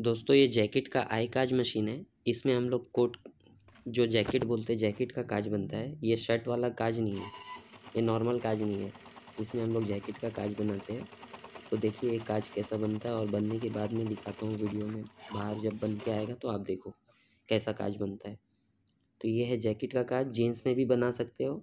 दोस्तों, ये जैकेट का आई काज मशीन है। इसमें हम लोग कोट, जो जैकेट बोलते हैं, जैकेट का काज बनता है। ये शर्ट वाला काज नहीं है, ये नॉर्मल काज नहीं है। इसमें हम लोग जैकेट का काज बनाते हैं। तो देखिए, ये काज कैसा बनता है और बनने के बाद में दिखाता हूँ वीडियो में। बाहर जब बन के आएगा तो आप देखो कैसा काज बनता है। तो ये है जैकेट का काज, जीन्स में भी बना सकते हो।